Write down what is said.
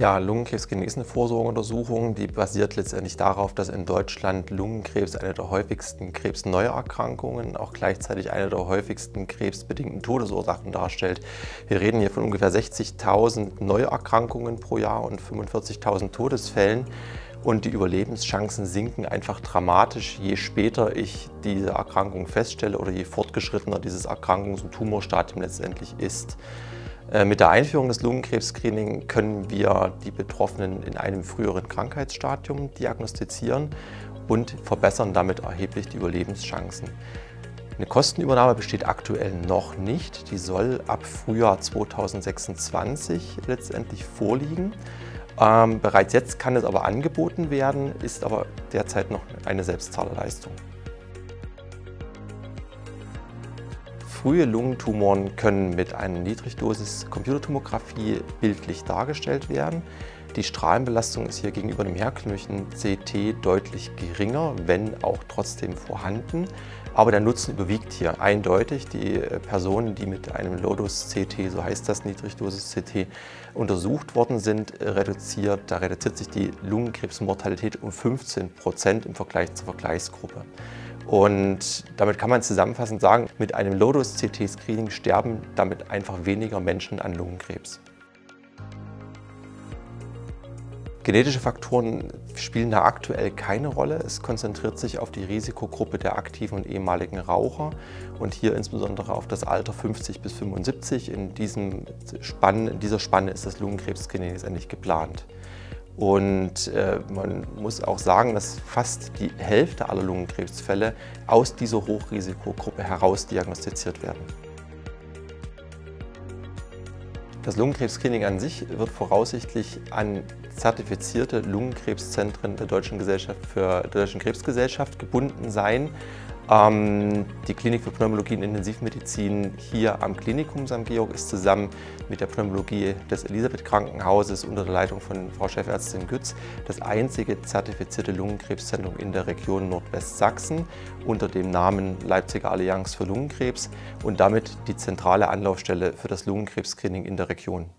Ja, Lungenkrebs-Screening ist Vorsorgeuntersuchung, die basiert letztendlich darauf, dass in Deutschland Lungenkrebs eine der häufigsten Krebsneuerkrankungen, auch gleichzeitig eine der häufigsten krebsbedingten Todesursachen darstellt. Wir reden hier von ungefähr 60.000 Neuerkrankungen pro Jahr und 45.000 Todesfällen. Und die Überlebenschancen sinken einfach dramatisch, je später ich diese Erkrankung feststelle oder je fortgeschrittener dieses Erkrankungs- und Tumorstadium letztendlich ist. Äh, mit der Einführung des Lungenkrebs-Screening können wir die Betroffenen in einem früheren Krankheitsstadium diagnostizieren und verbessern damit erheblich die Überlebenschancen. Eine Kostenübernahme besteht aktuell noch nicht. Die soll ab Frühjahr 2026 letztendlich vorliegen. Ähm, bereits jetzt kann es aber angeboten werden, ist aber derzeit noch eine Selbstzahlerleistung. Frühe Lungentumoren können mit einer Niedrigdosis Computertomographie bildlich dargestellt werden. Die Strahlenbelastung ist hier gegenüber dem herkömmlichen CT deutlich geringer, wenn auch trotzdem vorhanden. Aber der Nutzen überwiegt hier eindeutig. Die Personen, die mit einem Lotus-CT, so heißt das Niedrigdosis-CT, untersucht worden sind, reduziert, da reduziert sich die Lungenkrebsmortalität um 15 Prozent im Vergleich zur Vergleichsgruppe. Und damit kann man zusammenfassend sagen, mit einem Lotus-CT-Screening sterben damit einfach weniger Menschen an Lungenkrebs. Genetische Faktoren spielen da aktuell keine Rolle. Es konzentriert sich auf die Risikogruppe der aktiven und ehemaligen Raucher und hier insbesondere auf das Alter 50 bis 75. In, diesem Spann, in dieser Spanne ist das Lungenkrebs-Screening letztendlich geplant. Und äh, man muss auch sagen, dass fast die Hälfte aller Lungenkrebsfälle aus dieser Hochrisikogruppe heraus diagnostiziert werden. Das Lungenkrebs-Screening an sich wird voraussichtlich an zertifizierte Lungenkrebszentren der Deutschen, Gesellschaft für, der Deutschen Krebsgesellschaft gebunden sein. Ähm, die Klinik für Pneumologie und Intensivmedizin hier am Klinikum St. Georg ist zusammen mit der Pneumologie des Elisabeth Krankenhauses unter der Leitung von Frau Chefärztin Gütz das einzige zertifizierte Lungenkrebszentrum in der Region Nordwestsachsen unter dem Namen Leipziger Allianz für Lungenkrebs und damit die zentrale Anlaufstelle für das Lungenkrebs-Screening in der Region.